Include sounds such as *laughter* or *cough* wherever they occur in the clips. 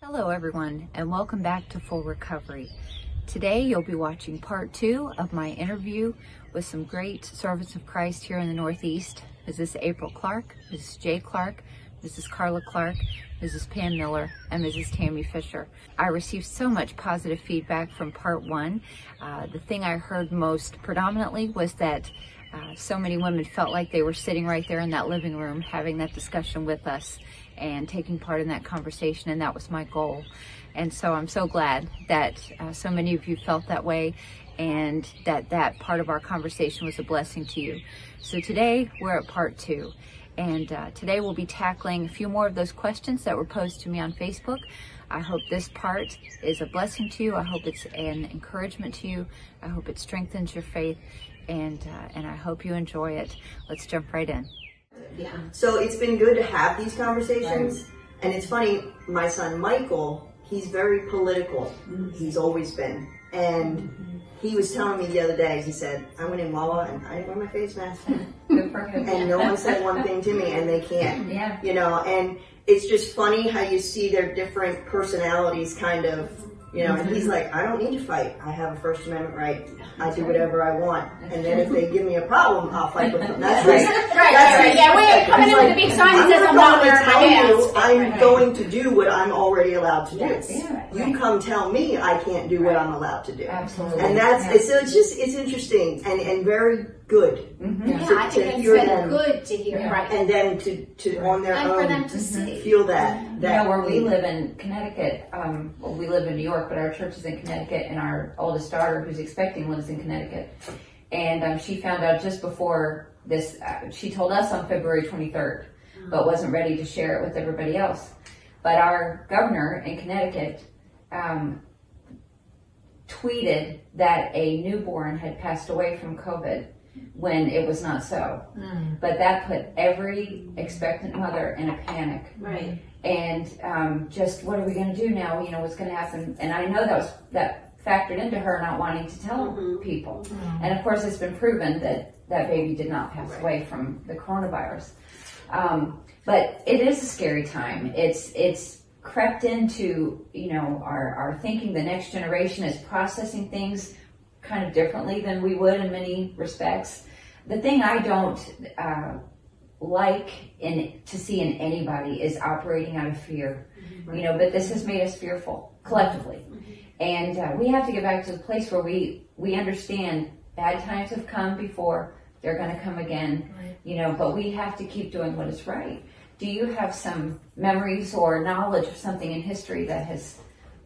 Hello, everyone, and welcome back to Full Recovery. Today, you'll be watching part two of my interview with some great servants of Christ here in the Northeast. Mrs. April Clark, Mrs. Jay Clark, Mrs. Carla Clark, Mrs. Pam Miller, and Mrs. Tammy Fisher. I received so much positive feedback from part one. Uh, the thing I heard most predominantly was that uh, so many women felt like they were sitting right there in that living room having that discussion with us and taking part in that conversation, and that was my goal. And so I'm so glad that uh, so many of you felt that way and that that part of our conversation was a blessing to you. So today we're at part two. And uh, today we'll be tackling a few more of those questions that were posed to me on Facebook. I hope this part is a blessing to you. I hope it's an encouragement to you. I hope it strengthens your faith. And, uh, and I hope you enjoy it. Let's jump right in. Yeah. So it's been good to have these conversations. And it's funny, my son Michael, he's very political. He's always been. And he was telling me the other day, he said, I went in Wawa and I didn't wear my face mask. *laughs* Good for him. and no one said one thing to me and they can't. *laughs* Yeah. You know, and it's just funny how you see their different personalities kind of you know, and he's like, I don't need to fight. I have a First Amendment right. I do whatever I want. And then if they give me a problem, I'll fight with them. That's Right. *laughs* Right, that's right, yeah, we ain't coming in with a big sign that I'm says I'm not going to wearing my tell you mask. I'm Right. going to do what I'm already allowed to do. Yes, yeah, You come tell me I can't do what I'm allowed to do. Absolutely. And that's so it's just it's interesting and, and very good. Mhm. Yeah, To- I to think it's hear been them. good to hear, Yeah. right? And then to, to on their And own for them to see. feel that that Yeah, where we live in Connecticut, um, well, we live in New York, but our church is in Connecticut, and our oldest daughter, who's expecting, lives in Connecticut. And um, she found out just before this, uh, she told us on February 23rd, but wasn't ready to share it with everybody else. But our governor in Connecticut um, tweeted that a newborn had passed away from COVID when it was not so. But that put every expectant mother in a panic Right. and um, just what are we going to do now? You know, what's going to happen? And I know that was that factored into her not wanting to tell people. And of course, it's been proven that that baby did not pass away from the coronavirus. Um, but it is a scary time. It's it's crept into you know our our thinking. The next generation is processing things kind of differently than we would in many respects. The thing I don't uh, like in to see in anybody is operating out of fear. You know, but this has made us fearful collectively, and uh, we have to get back to the place where we we understand bad times have come before; they're going to come again. You know, but we have to keep doing what is right. Do you have some memories or knowledge of something in history that has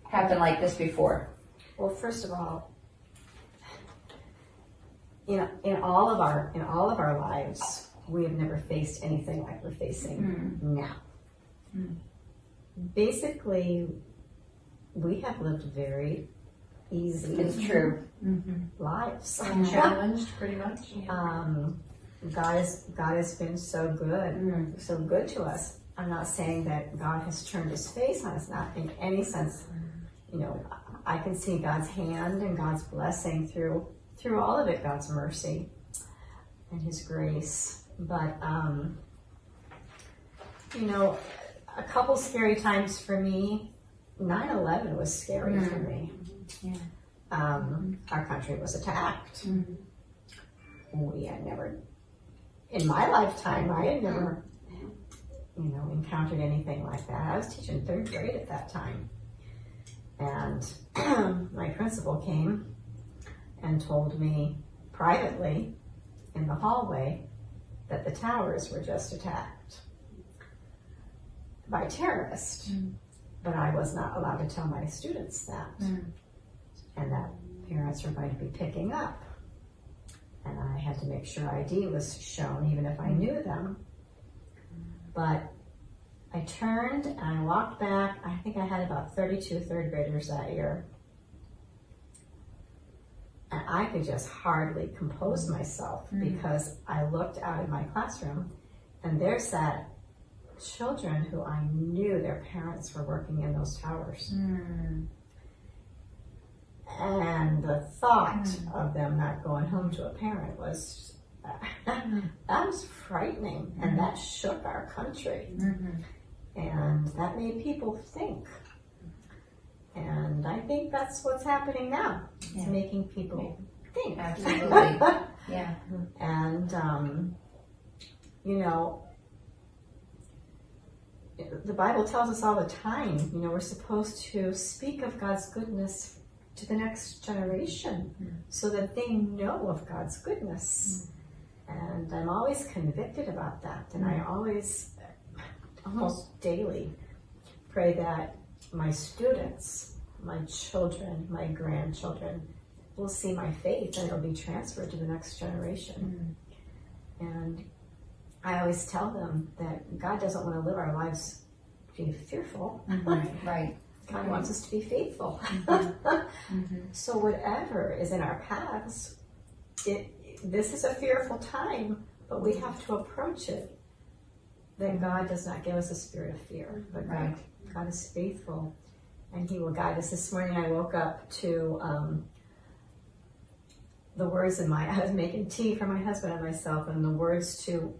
happened like this before? Well, first of all, in, in all of our in all of our lives, we have never faced anything like we're facing hmm. now. Hmm. Basically, we have lived very easy It's true. Mm-hmm. lives. Challenged *laughs* pretty much. um, God has God has been so good, hmm. so good to us. I'm not saying that God has turned His face on us, not in any sense. You know, I can see God's hand and God's blessing through through all of it, God's mercy and His grace. But um, you know, a couple scary times for me. 9/11 was scary for me. Yeah. Um, our country was attacked. We had never, in my lifetime, I had never, you know, encountered anything like that. I was teaching third grade at that time, and *clears throat* my principal came and told me privately in the hallway that the towers were just attacked by terrorists. Hmm. But I was not allowed to tell my students that. Hmm. And that parents were going to be picking up. And I had to make sure ID was shown, even if I hmm. knew them. But I turned and I walked back. I think I had about 32 third graders that year. And I could just hardly compose myself hmm. because I looked out in my classroom and there sat children who I knew their parents were working in those towers. And the thought hmm. of them not going home to a parent was hmm. *laughs* that was frightening, and that shook our country, and that made people think. And I think that's what's happening now. It's Yeah. making people think. Absolutely. *laughs* Yeah. and um, you know the bible tells us all the time you know we're supposed to speak of god's goodness to the next generation mm-hmm. so that they know of god's goodness mm-hmm. and i'm always convicted about that and i mm-hmm. always almost daily pray that my students my children my grandchildren will see my faith and it'll be transferred to the next generation. Mm-hmm. And I always tell them that God doesn't want to live our lives being fearful. Mm-hmm. *laughs* Right. God wants us to be faithful. Mm-hmm. *laughs* so whatever is in our paths, it this is a fearful time, but we have to approach it. That God does not give us a spirit of fear, but Right. God is faithful, and He will guide us. This morning I woke up to um, the words in my. *laughs* I was making tea for my husband and myself, and the words to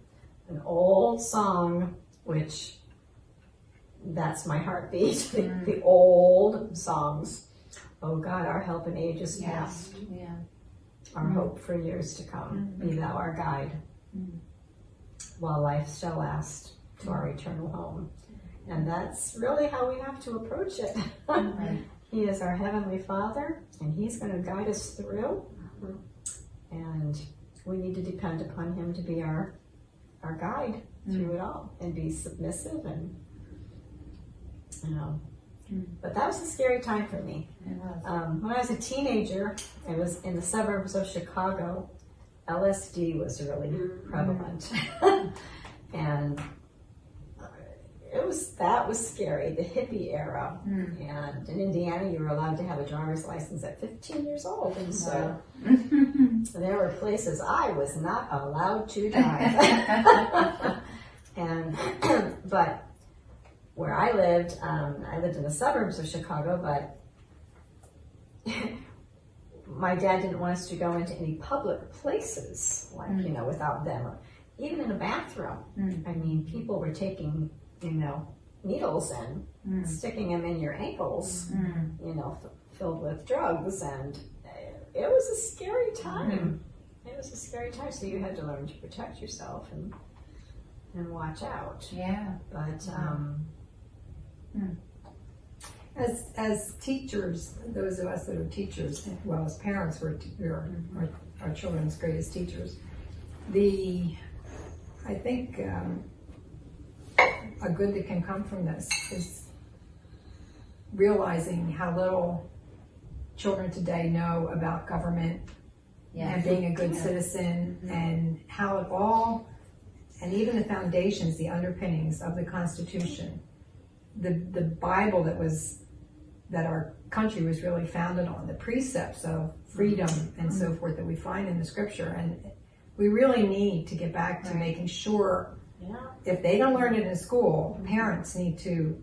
an old song, which that's my heartbeat. *laughs* The, mm. the old songs. Oh God, our help in ages past, Yeah. our mm. hope for years to come. Mm-hmm. Be thou our guide, mm. while life shall last to our eternal home. And that's really how we have to approach it. Right. *laughs* he is our heavenly Father, and He's going to guide us through. And we need to depend upon Him to be our our guide mm. through it all, and be submissive and you know. Mm. But that was a scary time for me. It was. Um, when I was a teenager, I was in the suburbs of Chicago. LSD was really mm. prevalent, *laughs* and it was that was scary. The hippie era, hmm. and in Indiana, you were allowed to have a driver's license at 15 years old, and so *laughs* there were places I was not allowed to *laughs* drive. and *clears throat* but where I lived, um, I lived in the suburbs of Chicago, but *laughs* my dad didn't want us to go into any public places, like, hmm. you know, without them. Even in a bathroom. Hmm. I mean, people were taking, you know, needles and sticking them in your ankles, you know, f- filled with drugs. And uh, it was a scary time. It was a scary time. So you had to learn to protect yourself and, and watch out. Yeah. But, um, As, as teachers, those of us that are teachers, well, as parents, we're, t- we're our, our children's greatest teachers. The, I think, um, a good that can come from this is realizing how little children today know about government Yeah. and being a good citizen mm-hmm. and how it all, and even the foundations, the underpinnings of the Constitution, the, the Bible that was, that our country was really founded on, the precepts of freedom mm-hmm. and so mm-hmm. forth that we find in the scripture. And we really need to get back to making sure yeah. If they don't learn it in school, parents need to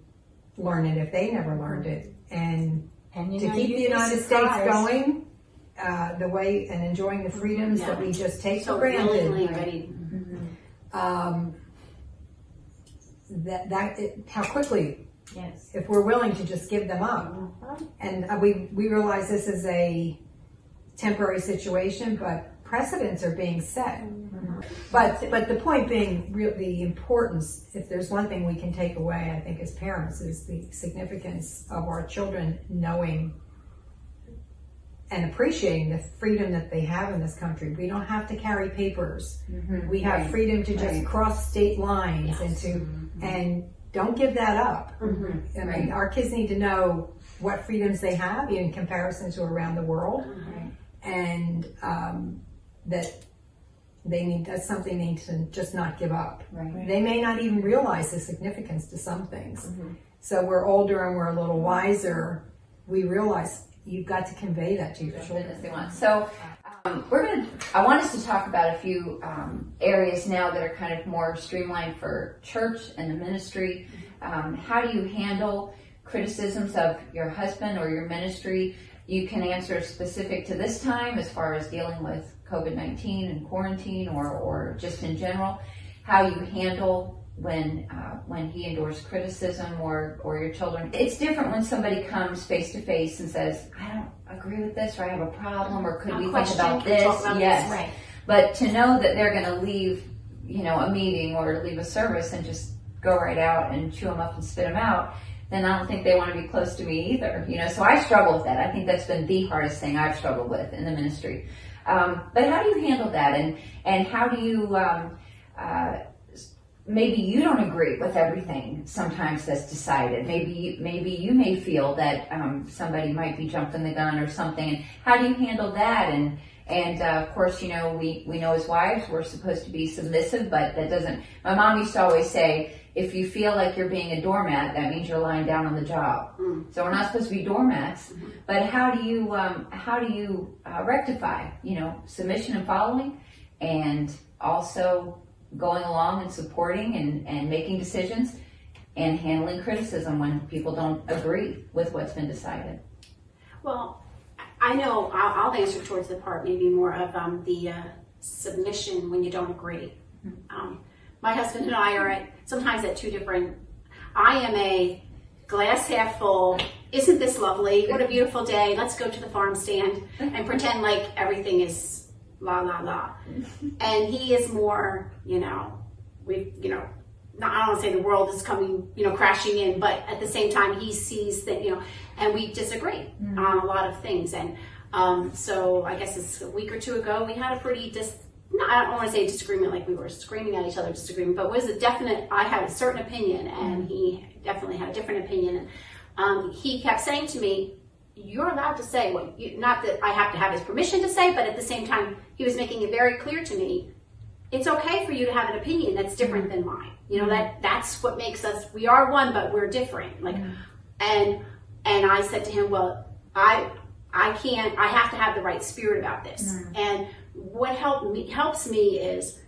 learn it if they never learned it. And And to know, keep the United States going uh, the way and enjoying the freedoms that we just take for granted. ready. Um, that that it, how quickly, Yes. if we're willing to just give them up, and uh, we we realize this is a temporary situation, but precedents are being set. But but the point being, real, the importance. If there's one thing we can take away, I think as parents, is the significance of our children knowing and appreciating the freedom that they have in this country. We don't have to carry papers. Mm-hmm. We have Right. freedom to just Right. cross state lines and to mm-hmm. and don't give that up. Mm-hmm. I mean, Right. our kids need to know what freedoms they have in comparison to around the world, and um, that they need that's something they need to just not give up. Right. They may not even realize the significance to some things. So we're older and we're a little wiser. We realize you've got to convey that to your children. They want. So um, we're gonna. I want us to talk about a few um, areas now that are kind of more streamlined for church and the ministry. Um, how do you handle criticisms of your husband or your ministry? You can answer specific to this time as far as dealing with COVID-19 and quarantine or, or just in general, how you handle when uh, when he endures criticism or or your children. It's different when somebody comes face to face and says, "I don't agree with this," or "I have a problem," or "Could we think about this?" about this? yes, Right. but to know that they're going to leave, you know, a meeting or leave a service and just go right out and chew them up and spit them out, then I don't think they want to be close to me either. You know, so I struggle with that. I think that's been the hardest thing I've struggled with in the ministry. Um, but how do you handle that, and and how do you? Um, uh, maybe you don't agree with everything sometimes that's decided. Maybe you, maybe you may feel that um, somebody might be jumping the gun or something. And how do you handle that? And and uh, of course, you know, we we know as wives we're supposed to be submissive, but that doesn't. My mom used to always say, if you feel like you're being a doormat, that means you're lying down on the job. So we're not supposed to be doormats. But how do you um, how do you uh, rectify, you know, submission and following, and also going along and supporting and, and making decisions and handling criticism when people don't agree with what's been decided. Well, I know I'll, I'll answer towards the part maybe more of um, the uh, submission when you don't agree. Um, my husband and I are at sometimes at two different. I am a glass half full. Isn't this lovely? What a beautiful day. Let's go to the farm stand and pretend like everything is la la la. And he is more, you know, we, you know, not, I don't want to say the world is coming, you know, crashing in, but at the same time, he sees that, you know, and we disagree on a lot of things. And um, so I guess it's a week or two ago, we had a pretty dis. No, I don't want to say disagreement like we were screaming at each other disagreement, but was a definite. I had a certain opinion, and he definitely had a different opinion. And um, he kept saying to me, "You're allowed to say what you, not that I have to have his permission to say, but at the same time, he was making it very clear to me it's okay for you to have an opinion that's different than mine. You know that that's what makes us. We are one, but we're different. Like, and and I said to him, well, I I can't. I have to have the right spirit about this. And what helped me helps me is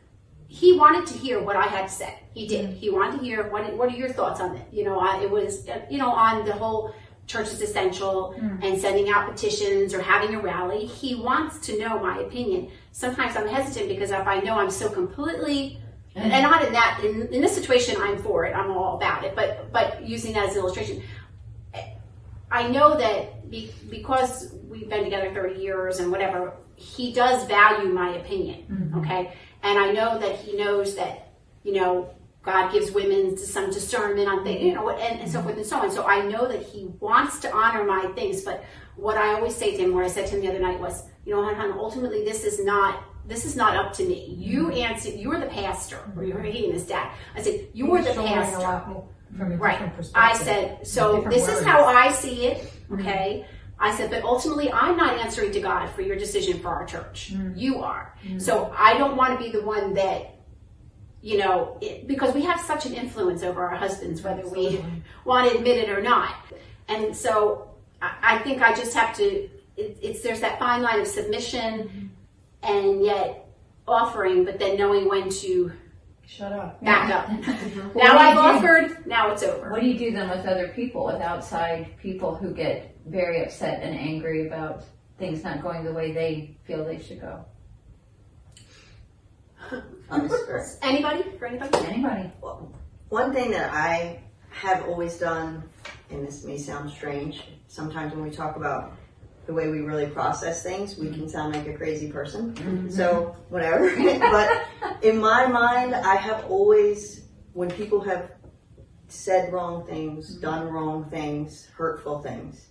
he wanted to hear what I had to say. He did. Mm-hmm. He wanted to hear what what are your thoughts on it. You know, I, it was uh, you know on the whole church is essential mm. and sending out petitions or having a rally. He wants to know my opinion. Sometimes I'm hesitant because if I know I'm so completely mm. and not in that in, in this situation I'm for it. I'm all about it. But but using that as an illustration, I know that be, because we've been together 30 years and whatever, he does value my opinion. Okay. And I know that he knows that, you know, God gives women some discernment on things, you know, and, and so forth and so on. So I know that he wants to honor my things. But what I always say to him, what I said to him the other night was, you know, hon, ultimately this is not this is not up to me. You answer. You're the pastor, or you're he and his dad. I said, you're the pastor. from a Right. I said, so this is how I see it, okay? I said, but ultimately, I'm not answering to God for your decision for our church. Mm. You are. Mm. So I don't want to be the one that, you know, it, because we have such an influence over our husbands, whether we want to admit it or not. And so I, I think I just have to, it, it's there's that fine line of submission mm-hmm. and yet offering, but then knowing when to Shut up. back up. *laughs* Now I've offered, now it's over. What do you do then with other people, with outside people who get very upset and angry about things not going the way they feel they should go? on the spirit. *laughs* Anybody? For anybody? Anybody? One thing that I have always done, and this may sound strange, sometimes when we talk about the way we really process things, we can sound like a crazy person. So, whatever. *laughs* but in my mind, I have always, when people have said wrong things, done wrong things, hurtful things,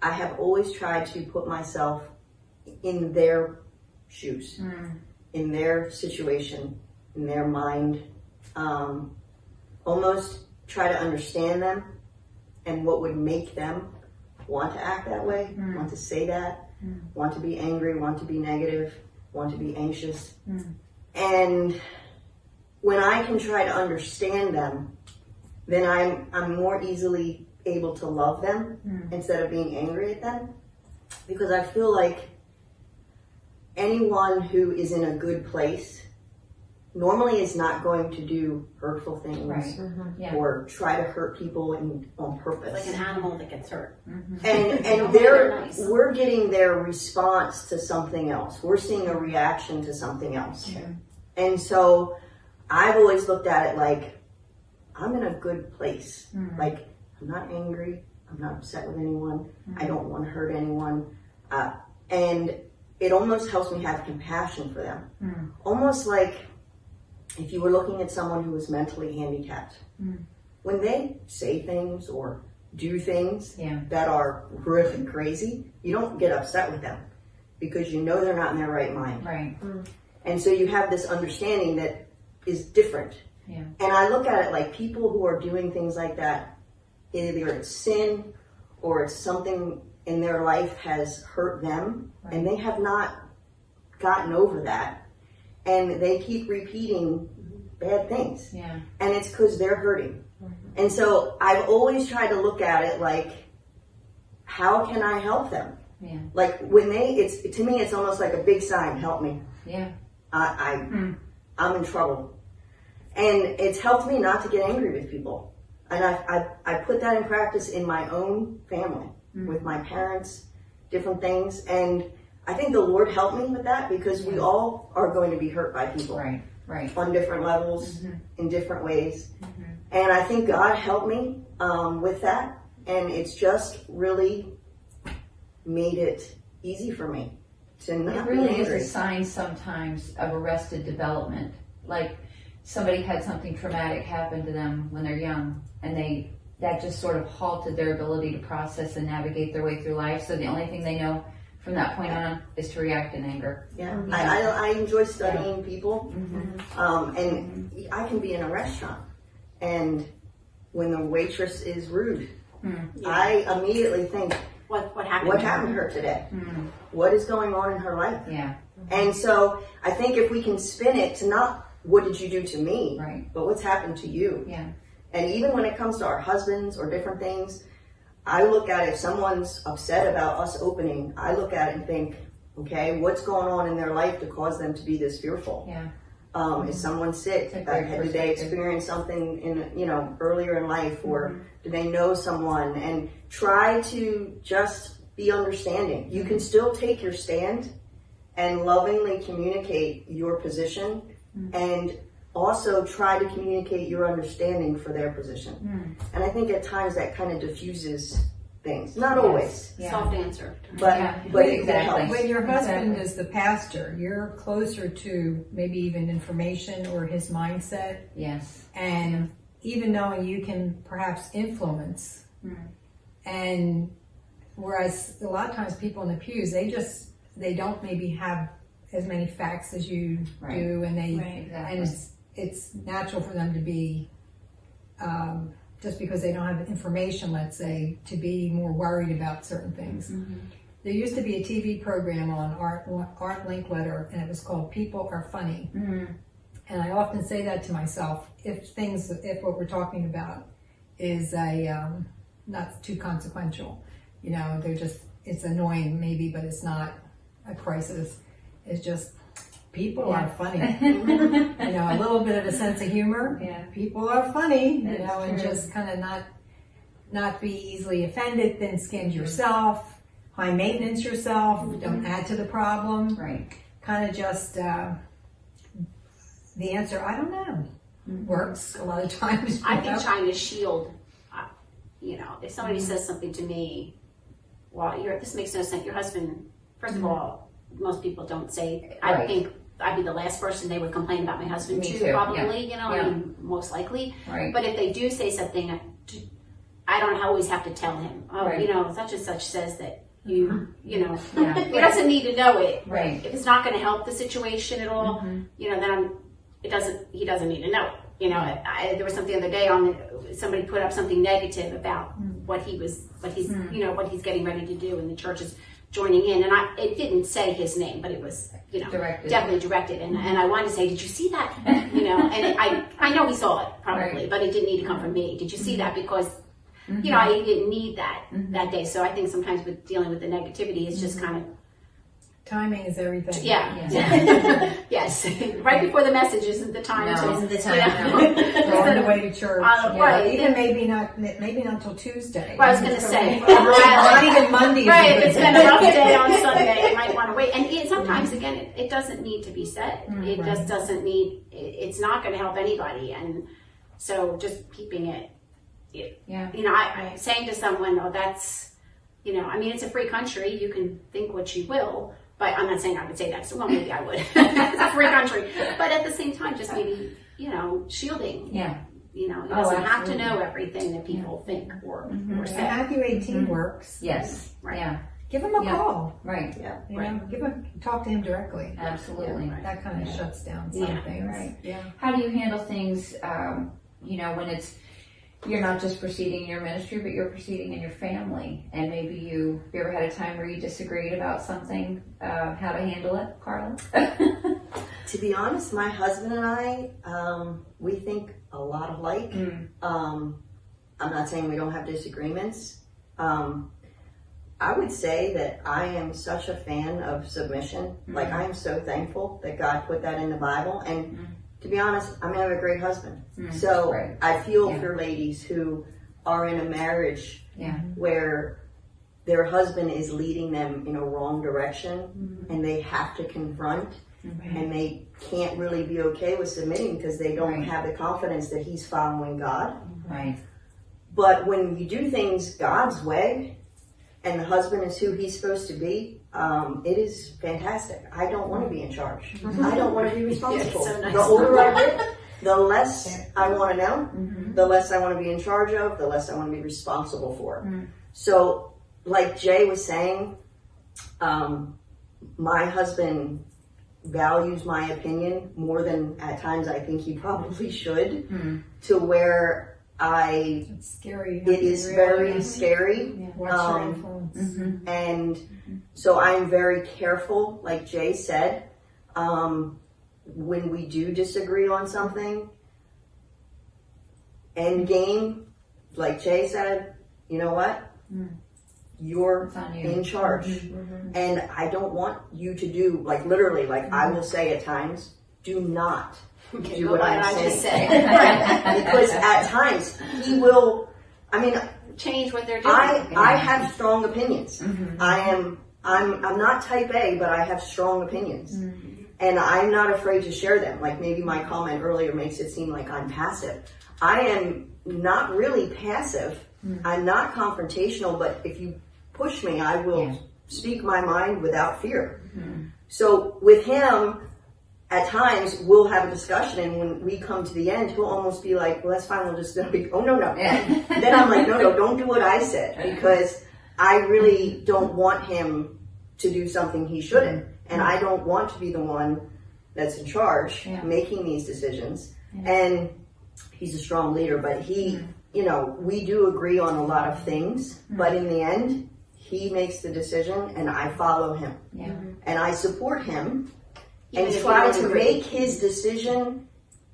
I have always tried to put myself in their shoes, in their situation, in their mind. Um, almost try to understand them and what would make them want to act that way, hmm. want to say that, hmm. want to be angry, want to be negative, want to be anxious. Hmm. And when I can try to understand them, then I'm I'm more easily able to love them instead of being angry at them. Because I feel like anyone who is in a good place normally is not going to do hurtful things Right. Mm-hmm. Yeah. or try to hurt people in, on purpose. Like an animal that gets hurt. Mm-hmm. and Normally *laughs* and they're they're nice. we're getting their response to something else. We're seeing a reaction to something else. And so I've always looked at it like I'm in a good place. Mm-hmm. Like I'm not angry. I'm not upset with anyone. I don't want to hurt anyone. Uh, and it almost helps me have compassion for them. Almost like if you were looking at someone who was mentally handicapped. Hmm. When they say things or do things Yeah. that are really crazy, you don't get upset with them because you know they're not in their right mind. Right. Hmm. And so you have this understanding that is different. Yeah. And I look at it like people who are doing things like that, either it's sin or it's something in their life has hurt them and they have not gotten over that. And they keep repeating bad things. Yeah. And it's because they're hurting. Mm-hmm. And so I've always tried to look at it like, how can I help them? Yeah. Like when they, it's to me, it's almost like a big sign. Help me. Yeah. I, I hmm. I'm in trouble, and it's helped me not to get angry with people. And I I, I put that in practice in my own family hmm. with my parents, different things, and I think the Lord helped me with that because we mm-hmm. all are going to be hurt by people Right. Right. on different levels mm-hmm. in different ways. Mm-hmm. And I think God helped me um, with that. And it's just really made it easy for me to It not really be is a sign sometimes of arrested development. Like somebody had something traumatic happen to them when they're young, and they that just sort of halted their ability to process and navigate their way through life. So the only thing they know from that point on is to react in anger. Yeah, mm-hmm. I, I, I enjoy studying people. Mm-hmm. Um, and mm-hmm. I can be in a restaurant, and when the waitress is rude, I immediately think, What what happened? what to her? happened to her today? What is going on in her life? Yeah. And so I think if we can spin it to not what did you do to me, Right. but what's happened to you. Yeah. And even when it comes to our husbands or different things, I look at if someone's upset about us opening, I look at it and think, okay, what's going on in their life to cause them to be this fearful? Yeah. Um, is someone sick? Uh, did they experience something in you know earlier in life, or do they know someone? And try to just be understanding. You can still take your stand and lovingly communicate your position, and also try to communicate your understanding for their position. Hmm. And I think at times that kind of diffuses things. Not always, Yeah. Soft answer. but Yeah, but exactly. When your husband Exactly. is the pastor, you're closer to maybe even information or his mindset, Yes. and even knowing you can perhaps influence. Hmm. And whereas a lot of times people in the pews, they just they don't maybe have as many facts as you Right. do, and they Exactly. and it's natural for them to be um, just because they don't have information, let's say, to be more worried about certain things. There used to be a TV program on Art Art Linkletter, and it was called "People Are Funny." And I often say that to myself: if things, if what we're talking about is a um, not too consequential, you know, they're just it's annoying maybe, but it's not a crisis. It's just people are funny. *laughs* you know, a little bit of a sense of humor. Yeah. People are funny, you That's know, and just kind of not not be easily offended, thin skinned yourself, high maintenance yourself, don't add to the problem. Right. Kind of just uh, the answer, I don't know, works a lot of *laughs* times. I know? think trying to shield, uh, you know, if somebody says something to me, well, you're, this makes no sense. Your husband, 1st of all, most people don't say. I Right. think I'd be the last person they would complain about my husband too, too, yeah. probably. You know, Yeah. I mean, most likely. Right. But if they do say something, I- don't always have to tell him. Oh, Right. you know, such and such says that you, mm-hmm. you know, Yeah. *laughs* he doesn't need to know it. Right. If it's not going to help the situation at all, mm-hmm. you know, then I'm, it doesn't. He doesn't need to know it. You know, I, I, there was something the other day on the, somebody put up something negative about mm. what he was, what he's, mm. you know, what he's getting ready to do, and the church is joining in. And I, it didn't say his name, but it was, you know, Directed. definitely directed. And, and I wanted to say, did you see that? You know, *laughs* and I, I know he saw it probably, Right. Mm-hmm. but it didn't need to come from me. Did you see mm-hmm. that? Because you know, mm-hmm. I didn't need that mm-hmm. that day. So I think sometimes with dealing with the negativity, it's just kind of timing is everything. Yeah. Yeah. *laughs* yes. *laughs* right before the message isn't the time No. to. Isn't the you time, know. no. *laughs* On the way to church. Uh, Yeah, right. Even maybe not, maybe not till Tuesday. Well, I was going to say. Not even Monday. Right, if it's been a rough day on Sunday, you might want to wait. And it, sometimes, again, it, it doesn't need to be said. It just doesn't need. It, it's not going to help anybody, and so just keeping it. Yeah. You know, I, I saying to someone, "Oh, that's," you know, I mean, it's a free country. You can think what you will, but I'm not saying I would say that. So, well, maybe I would. *laughs* it's a free country, but at the same time, just maybe you know, shielding. Yeah. You know, you Oh, doesn't have to know everything that people think or or say. Matthew 18 works. Yes. Right. Yeah. Give him a Yeah. call. Right. You know, give him, talk to him directly. Absolutely. That kind of Yeah. shuts down some Yeah, things. right. Yeah. How do you handle things, um, you know, when it's, you're not just proceeding in your ministry, but you're proceeding in your family? And maybe you, you ever had a time where you disagreed about something, uh, how to handle it, Carla? *laughs* To be honest, my husband and I, um, we think a lot alike. Mm. Um, I'm not saying we don't have disagreements. Um, I would say that I am such a fan of submission. Like I am so thankful that God put that in the Bible. And to be honest, I'm gonna have a great husband. Mm-hmm. So Right. I feel Yeah. for ladies who are in a marriage Yeah. where their husband is leading them in a wrong direction mm-hmm. and they have to confront and they can't really be okay with submitting because they don't Right. have the confidence that he's following God. Right. But when you do things God's way and the husband is who he's supposed to be, um, it is fantastic. I don't want to be in charge. *laughs* I don't want to be responsible. so nice. The older I get, the less I want to know, Mm-hmm. the less I want to be in charge of, the less I want to be responsible for. Mm. So, like Jay was saying, um, my husband values my opinion more than at times I think he probably should, Mm. to where I It's scary. it is very scary Watch your um, influence. Mm-hmm. and so i'm very careful like jay said um, when we do disagree on something end game like jay said you know what? You're you. in charge. And i don't want you to do like literally like i will say at times do not do what i'm I saying. just said. *laughs* Right. because at times he will i mean Change what they're doing. I I have strong opinions. Mm-hmm. I am I'm I'm not type A, but I have strong opinions. Mm-hmm. And I'm not afraid to share them. Like maybe my comment earlier makes it seem like I'm passive. I am not really passive. Mm-hmm. I'm not confrontational, but if you push me, I will Yeah. speak my mind without fear. Mm-hmm. So with him, at times we'll have a discussion, and when we come to the end, he'll almost be like, "Well, that's fine. We'll just be, oh no no." Yeah. then I'm like, "No no, don't do what I said," because I really don't want him to do something he shouldn't, mm-hmm. and I don't want to be the one that's in charge Yeah. making these decisions. And he's a strong leader, but he, mm-hmm. you know, we do agree on a lot of things, mm-hmm. but in the end, he makes the decision, and I follow him, Yeah. and I support him and try to agree. make his decision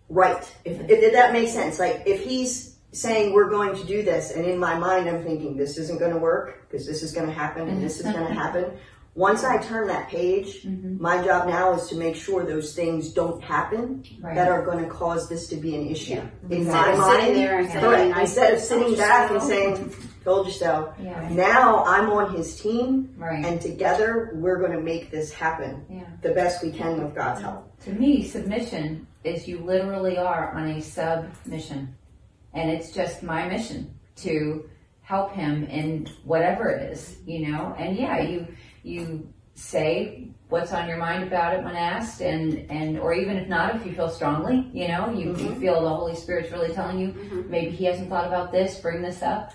right. If, if, if that makes sense. Like if he's saying we're going to do this, and in my mind I'm thinking this isn't going to work because this is going to happen and this is going to happen. Once I turn that page, mm-hmm. my job now is to make sure those things don't happen Right. that are going to cause this to be an issue. Yeah. In Instead my of mind, sitting there and saying, I instead of sitting back and saying, "Told you so," Yeah. now I'm on his team, Right. and together we're going to make this happen Yeah. the best we can with God's help. To me, submission is you literally are on a submission. And it's just my mission to help him in whatever it is, you know? And yeah, you, you say what's on your mind about it when asked and, and, or even if not, if you feel strongly, you know, you, you feel the Holy Spirit's really telling you, maybe he hasn't thought about this, bring this up.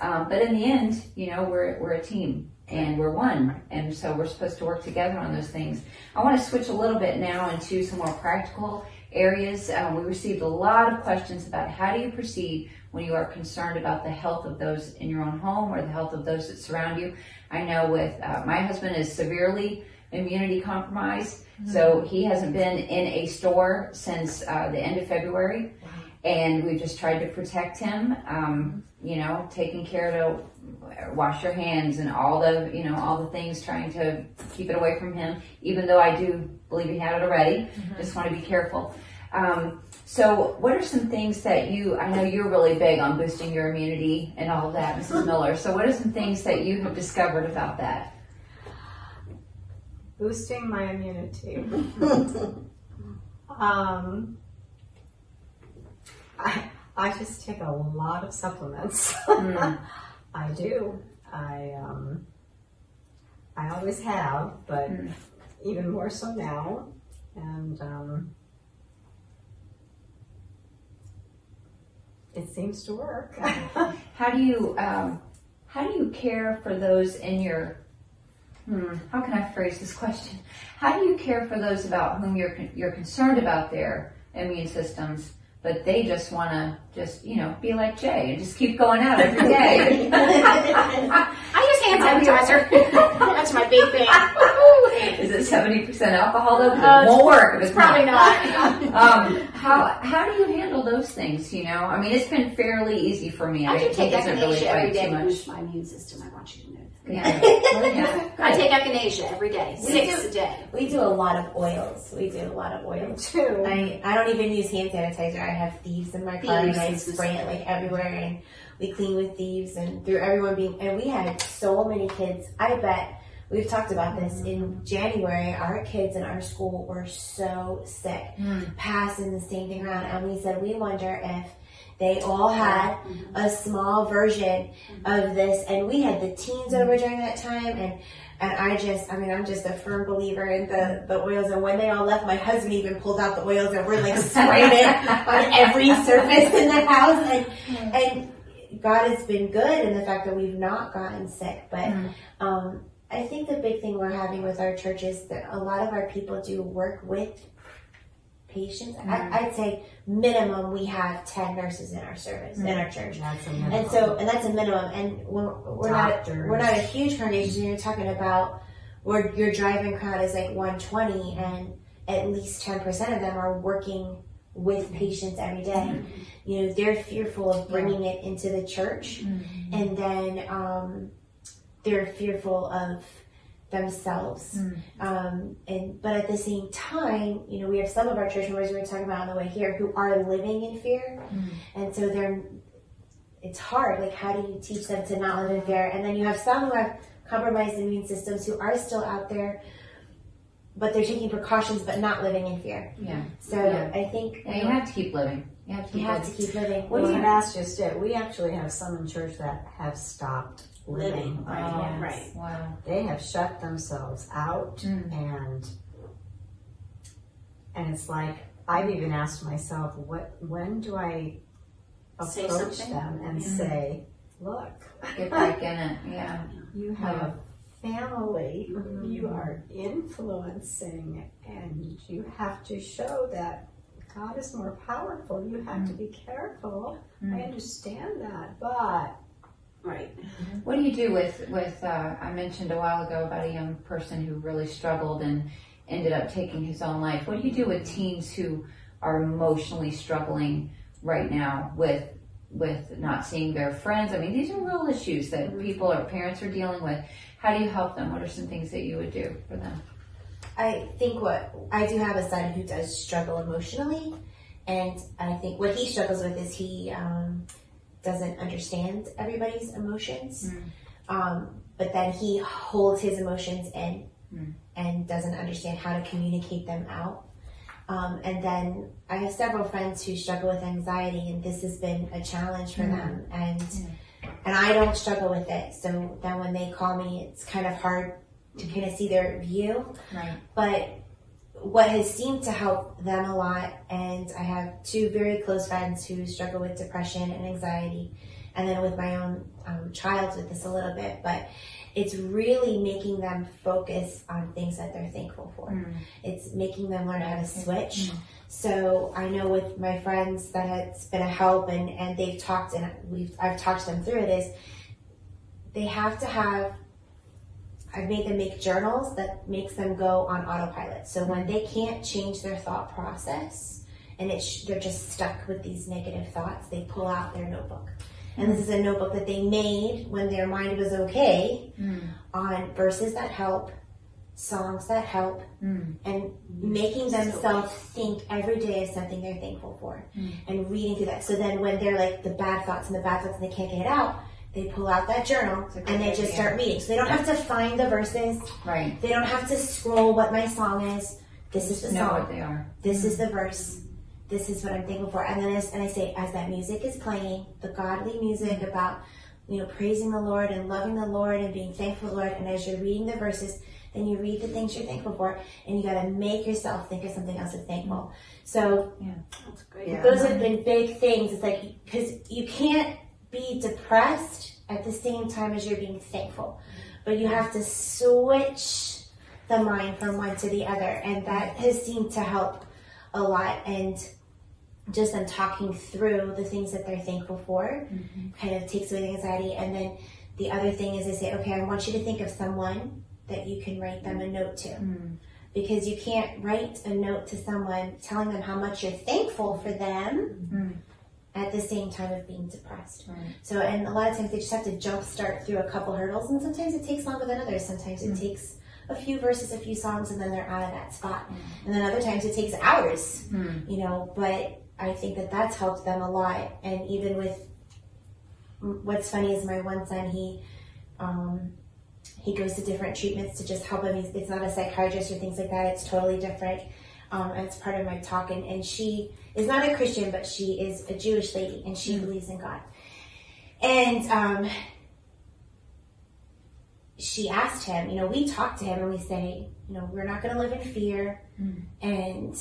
Um, but in the end, you know, we're, we're a team and we're one. And so we're supposed to work together on those things. I want to switch a little bit now into some more practical areas. Um, we received a lot of questions about how do you proceed when you are concerned about the health of those in your own home or the health of those that surround you. I know with uh, my husband is severely immunity compromised, so he hasn't been in a store since uh, the end of February. And we've just tried to protect him. Um, you know, taking care to wash your hands and all the you know all the things trying to keep it away from him even though i do believe he had it already. Just want to be careful. Um, so what are some things that you i know you're really big on boosting your immunity and all of that mrs *laughs* miller so what are some things that you have discovered about that Boosting my immunity. *laughs* um, I, I just take a lot of supplements. *laughs* I do. I um, I always have, but even more so now. And um, it seems to work. *laughs* how do you um, how do you care for those in your hmm, how can I phrase this question? How do you care for those about whom you're con- you're concerned about their immune systems, but they just want to just you know be like Jay and just keep going out every day? *laughs* I use hand sanitizer. *laughs* That's my big thing. Is it seventy percent alcohol though? Uh, it won't work if it's Probably not. *laughs* Um, how how do you handle those things? You know, I mean, it's been fairly easy for me. I do take doesn't really echinacea every too to much. boost my immune system. I want you to know. that. Yeah. *laughs* yeah. I take echinacea every day, We six do. a day. We do a lot of oils. We do a lot of oils. too. I, I don't even use hand sanitizer. I have thieves in my car and I spray it like everywhere and we clean with thieves and through everyone being and we had so many kids. I bet we've talked about this in January. Our kids in our school were so sick, hmm. passing the same thing around, and we said we wonder if they all had a small version of this, and we had the teens over during that time, and and I just, I mean, I'm just a firm believer in the, the oils. And when they all left, my husband even pulled out the oils and we're like spraying it *laughs* on every surface in the house. And, hmm. and God has been good in the fact that we've not gotten sick. But, hmm. um, I think the big thing we're having with our church is that a lot of our people do work with patients. I, mm-hmm. I'd say minimum we have 10 nurses in our service, in our mm-hmm. church. That's a And so, and that's a minimum. And we're, we're not we're not a huge congregation. You're talking about where your driving crowd is like 120, and at least 10 percent of them are working with patients every day. Mm-hmm. You know, they're fearful of bringing it into the church, and then um, they're fearful of themselves. Um, and but at the same time, you know, we have some of our church members we were talking about on the way here who are living in fear, and so they're it's hard. Like, how do you teach them to not live in fear? And then you have some who have compromised immune systems who are still out there, but they're taking precautions but not living in fear. Yeah. So Yeah. I think Yeah, you have to keep living. You have to you keep have living. to keep living. What Mass just did, we actually have some in church that have stopped living. Living, right, Oh, yeah, right. Wow. They have shut themselves out Mm. and and it's like I've even asked myself, what when do I Say approach them and mm-hmm. say, look, Get *laughs* back in it. Yeah. you have a family you mm-hmm. are influencing and you have to show that God is more powerful. You have to mm. be careful. I mm. understand that, but Right. What do you do with with? Uh, I mentioned a while ago about a young person who really struggled and ended up taking his own life. What do you do with teens who are emotionally struggling right now with with not seeing their friends? I mean, these are real issues that people or parents are dealing with. How do you help them? What are some things that you would do for them? I think what I do have a son who does struggle emotionally, and I think what he struggles with is he um, doesn't understand everybody's emotions, um, but then he holds his emotions in and doesn't understand how to communicate them out. Um, and then I have several friends who struggle with anxiety, and this has been a challenge for them. And and I don't struggle with it, so then when they call me, it's kind of hard to kind of see their view Right. but what has seemed to help them a lot and i have two very close friends who struggle with depression and anxiety and then with my own um, child with this a little bit but it's really making them focus on things that they're thankful for. It's making them learn how to switch. So i know with my friends that it's been a help and, and they've talked and we've i've talked them through it is they have to have I've made them make journals that makes them go on autopilot. So when they can't change their thought process and it's they're just stuck with these negative thoughts, they pull out their notebook. And this is a notebook that they made when their mind was okay hmm. on verses that help, songs that help, hmm. and making themselves think every day of something they're thankful for hmm. and reading through that. So then when they're like the bad thoughts and the bad thoughts and they can't get it out, they pull out that journal and they just idea. start reading. So they don't have to find the verses. Right. They don't have to scroll what my song is. This is the Know song what they are. this is mm-hmm. the verse this is what i'm thankful for and then as, and i say as that music is playing the godly music mm-hmm. about you know praising the lord and loving the lord and being thankful lord and as you're reading the verses then you read the things you're thankful for and you got to make yourself think of something else that's thankful so yeah, That's great. Yeah. those have been big things it's like because you can't be depressed at the same time as you're being thankful. But you have to switch the mind from one to the other and that has seemed to help a lot. And just them talking through the things that they're thankful for mm-hmm. kind of takes away the anxiety. And then the other thing is they say okay i want you to think of someone that you can write them a note to. Mm-hmm. Because you can't write a note to someone telling them how much you're thankful for them mm-hmm. At the same time of being depressed. So, and a lot of times they just have to jump start through a couple hurdles, and sometimes it takes longer than others. Sometimes it mm. takes a few verses, a few songs, and then they're out of that spot. Mm. And then other times it takes hours, mm. you know. But I think that that's helped them a lot. And even with what's funny is my one son, he um, he goes to different treatments to just help him. He's, it's not a psychiatrist or things like that. It's totally different. Um, it's part of my talk. And, and she is not a Christian, but she is a Jewish lady and she believes in God. And um, she asked him, you know, we talk to him and we say, you know, we're not going to live in fear. And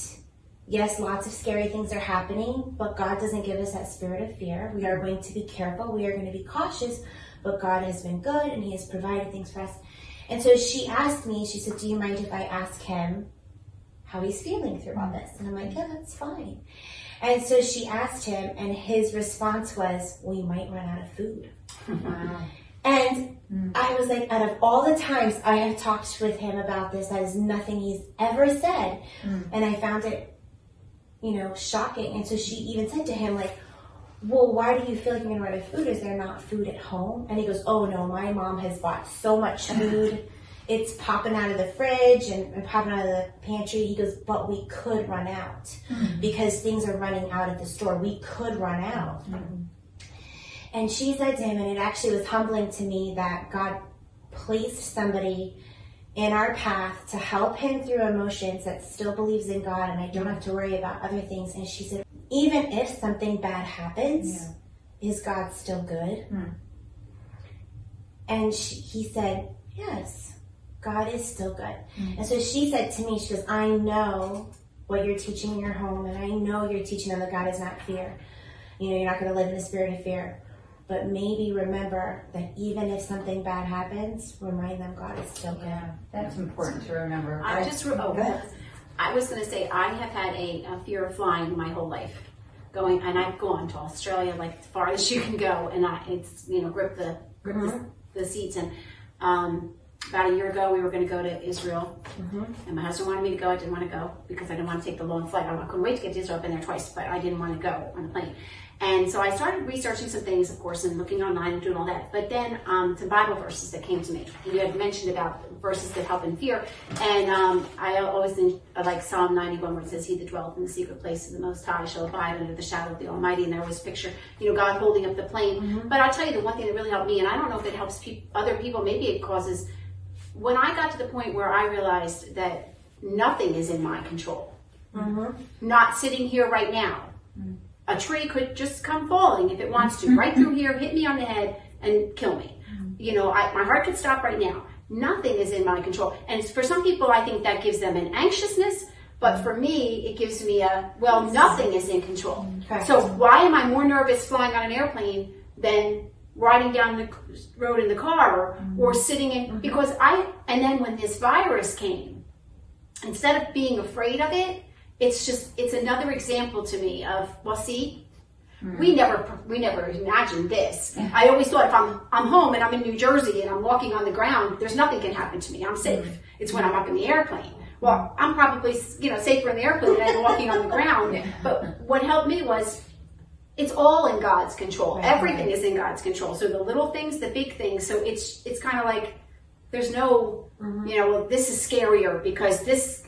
yes, lots of scary things are happening, but God doesn't give us that spirit of fear. We are going to be careful. We are going to be cautious, but God has been good and He has provided things for us. And so she asked me, she said, Do you mind if I ask him how he's feeling through all mm. this? And I'm like, Yeah, that's fine. And so she asked him, and his response was, We might run out of food. *laughs* And mm. I was like, out of all the times I have talked with him about this, that is nothing he's ever said. Mm. And I found it, you know, shocking. And so she even said to him, like, well, why do you feel like you're gonna run out of food? Is there not food at home? And he goes, oh no, my mom has bought so much *laughs* food. It's popping out of the fridge and, and popping out of the pantry. He goes, but we could run out hmm. because things are running out at the store. We could run out. Hmm. And she said to him, and it actually was humbling to me that God placed somebody in our path to help him through emotions that still believes in God, and I don't have to worry about other things. And she said, even if something bad happens, is God still good? Hmm. And she, he said, yes, God is still good. And so she said to me, she goes, I know what you're teaching in your home, and I know you're teaching them that God is not fear. You know, you're not going to live in a spirit of fear. But maybe remember that even if something bad happens, remind them God is still good. Yeah, that's important to remember. I just, re- oh, I was going to say, I have had a, a fear of flying my whole life. Going, and I've gone to Australia like as far as you can go, and I, it's, you know, grip the, grip the, the seats. And um, about a year ago, we were going to go to Israel, and my husband wanted me to go. I didn't want to go because I didn't want to take the long flight. I couldn't wait to get to Israel. I've been there twice, but I didn't want to go on the plane. And so I started researching some things, of course, and looking online and doing all that. But then um, some Bible verses that came to me. You had mentioned about verses that help in fear. And um, I always think I like Psalm 91 where it says, He that dwelleth in the secret place of the Most High shall abide under the shadow of the Almighty. And I always picture, you know, God holding up the plane. But I'll tell you the one thing that really helped me, and I don't know if it helps peop other people, maybe it causes, when I got to the point where I realized that nothing is in my control, mm-hmm. not sitting here right now. A tree could just come falling if it wants to, right through here, hit me on the head, and kill me. Mm-hmm. You know, I, my heart could stop right now. Nothing is in my control. And for some people, I think that gives them an anxiousness, but for me, it gives me a, well, nothing is in control. Correct. So why am I more nervous flying on an airplane than riding down the road in the car or, or sitting in, mm-hmm. because I, and then when this virus came, instead of being afraid of it, it's just it's another example to me of well, see, mm-hmm. we never we never imagined this. I always thought if I'm I'm home and I'm in New Jersey and I'm walking on the ground, there's nothing can happen to me. I'm safe. It's when I'm up in the airplane. Well, I'm probably you know safer in the airplane than I'm walking on the ground. *laughs* But what helped me was it's all in God's control. Everything is in God's control. So the little things, the big things. So it's it's kind of like there's no, mm-hmm. you know, well, this is scarier because this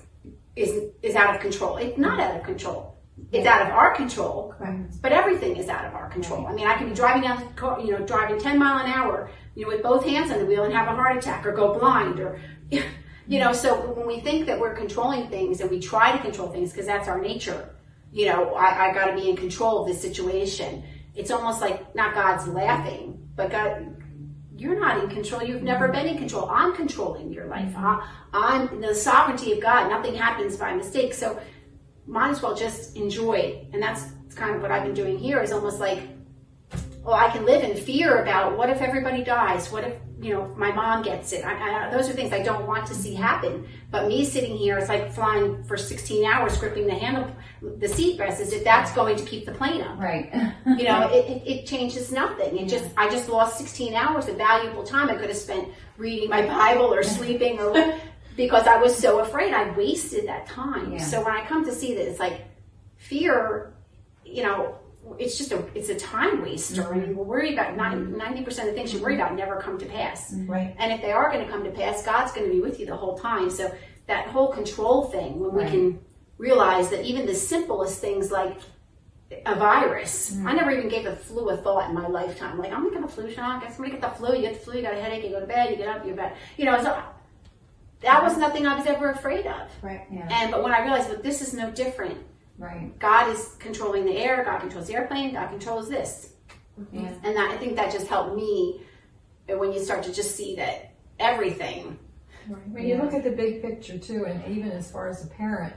is is out of control. It's not out of control. It's out of our control. But everything is out of our control. I mean, I can be driving down, the car, you know, driving 10 mile an hour, you know, with both hands on the wheel and have a heart attack or go blind or, *laughs* you know, so when we think that we're controlling things and we try to control things because that's our nature, you know, I, I got to be in control of this situation. It's almost like not God's laughing, but God, you're not in control. You've never been in control. I'm controlling your life. Mm-hmm. I, I'm the sovereignty of God. Nothing happens by mistake. So might as well just enjoy. And that's kind of what I've been doing here is almost like, well, I can live in fear about what if everybody dies? What if, you know, my mom gets it? I, I, those are things I don't want to see happen. But me sitting here, it's like flying for 16 hours, gripping the handle, the seat rest, as if that's going to keep the plane up. Right. You know, it, it, it changes nothing. It just, I just lost 16 hours of valuable time I could have spent reading my Bible or sleeping or because I was so afraid I wasted that time. Yeah. So when I come to see that it's like fear, you know, it's just a it's a time waster. I mean, we're worried about 90 percent of the things you worry about never come to pass. Mm-hmm. Right. And if they are going to come to pass, God's going to be with you the whole time. So that whole control thing, when we can realize that even the simplest things like a virus, mm-hmm. I never even gave the flu a thought in my lifetime. Like I'm gonna get a flu shot. Guess somebody get the flu. You get the flu. You got a headache. You go to bed. You get up. You're bed. You know, so that was mm-hmm. nothing I was ever afraid of. Right. Yeah. And but when I realized, but this is no different. Right. God is controlling the air. God controls the airplane. God controls this. Yeah. And that, I think that just helped me when you start to just see that everything. When you look at the big picture too, and even as far as a parent,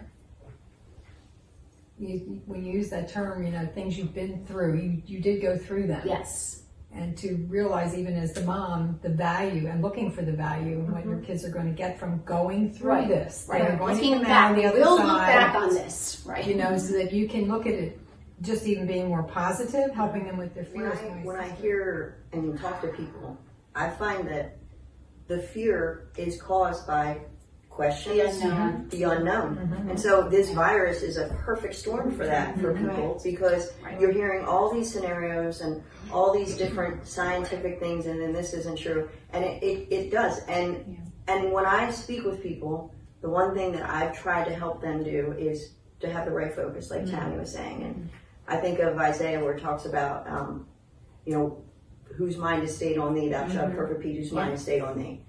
you, when you use that term, you know, things you've been through, you, you did go through them. Yes. And to realize even as the mom, the value and looking for the value and what your mm-hmm. kids are going to get from going through Right. this. They're Right. going to Looking come out back, on the other we'll side. look back on this. Right. You know, so that you can look at it just even being more positive, helping them with their When fears. I, when I hear and talk to people, I find that the fear is caused by questions, The unknown. the unknown. Mm-hmm. And so this virus is a perfect storm for that for mm-hmm. people because Right. you're hearing all these scenarios and all these different scientific things and then this isn't true. And it, it, it does. And and when I speak with people, the one thing that I've tried to help them do is to have the right focus, like mm-hmm. Tammy was saying. And I think of Isaiah where it talks about, um, you know, whose mind is stayed on thee, thou shalt mm-hmm. have perfect peace, whose mind is stayed on thee.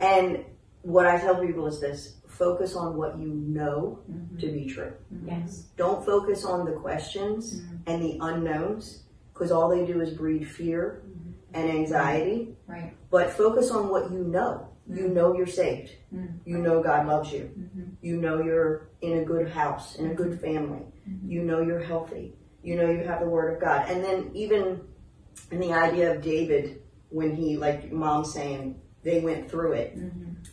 And what I tell people is this focus on what you know mm-hmm. to be true. Yes. Don't focus on the questions and the unknowns because all they do is breed fear mm-hmm. and anxiety. Right. But focus on what you know. You mm. know you're saved. Mm. You know God loves you. Mm-hmm. You know you're in a good house, in a good family. Mm-hmm. You know you're healthy. You know you have the Word of God. And then even in the idea of David, when he, like mom saying, they went through it.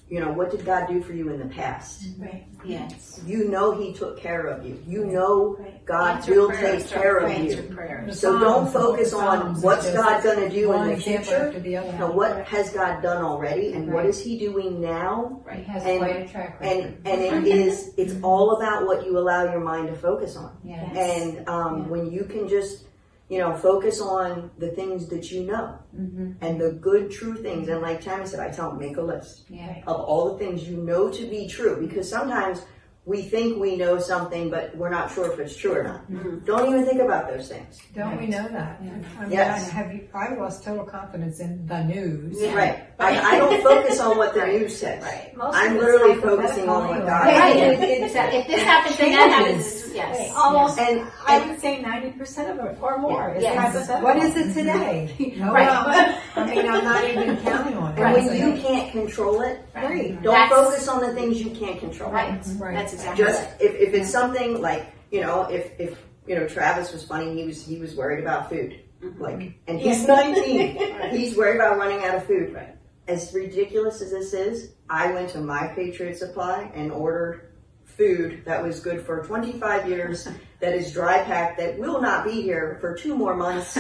You know, what did God do for you in the past? Right. Yes. You know He took care of you. You know Right. God Answered will prayers, take care of right, you. prayers. So don't Psalms, the book focus of on what's God going to do in the future. the other. Now, what has God done already, and what Right. is He doing now? He has And- quite a track record. And and it is it's all about what you allow your mind to focus on. yeah. And um, when you can just you know focus on the things that you know Mm-hmm. and the good true things. And like Tammy said, I tell them make a list Yeah. of all the things you know to be true because sometimes we think we know something, but we're not sure if it's true or not. Mm-hmm. Don't even think about those things. Don't we know that? I mean, Yes. I- have you, I lost total confidence in the news. Right. I, I don't focus on what the news says. Right. Most I'm literally focusing on what. God Right. says. If, if- if this happens, then that happens. Yes. Almost, And, I would say ninety percent of it or more is Yes. What is it today? *laughs* No, Right. well, I mean, I'm not even counting on it. and when So- you can't control it, Right. don't That's- focus on the things you can't control. Right. Right. That's exactly Just right. if, if it's something like you know if if you know Travis was funny, he was he was worried about food, Mm-hmm. like, and he's 19, *laughs* he's worried about running out of food. Right. As ridiculous as this is, I went to my Patriot Supply and ordered food that was good for 25 years, *laughs* that is dry packed, that will not be here for two more months.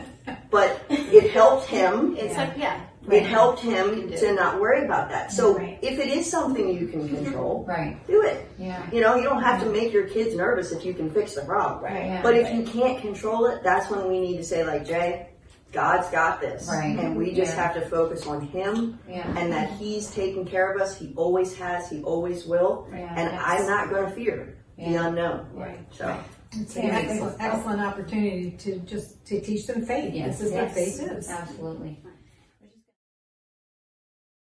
*laughs* but it helped him It's like, yeah. It helped him to not worry about that. So Right. if it is something you can control, Right. do it. Yeah. You know, you don't have to make your kids nervous if you can fix the problem. Right. Yeah. But if you can't control it, that's when we need to say, like, Jay, God's got this. Right. And we just Yeah. have to focus on Him Yeah. and that He's taking care of us. He always has, He always will. Yeah. And Yes. I'm not going to fear the unknown. Right. So, It's an excellent, excellent opportunity to just, to teach them faith. Yes. This is what Yes. faith is. Absolutely.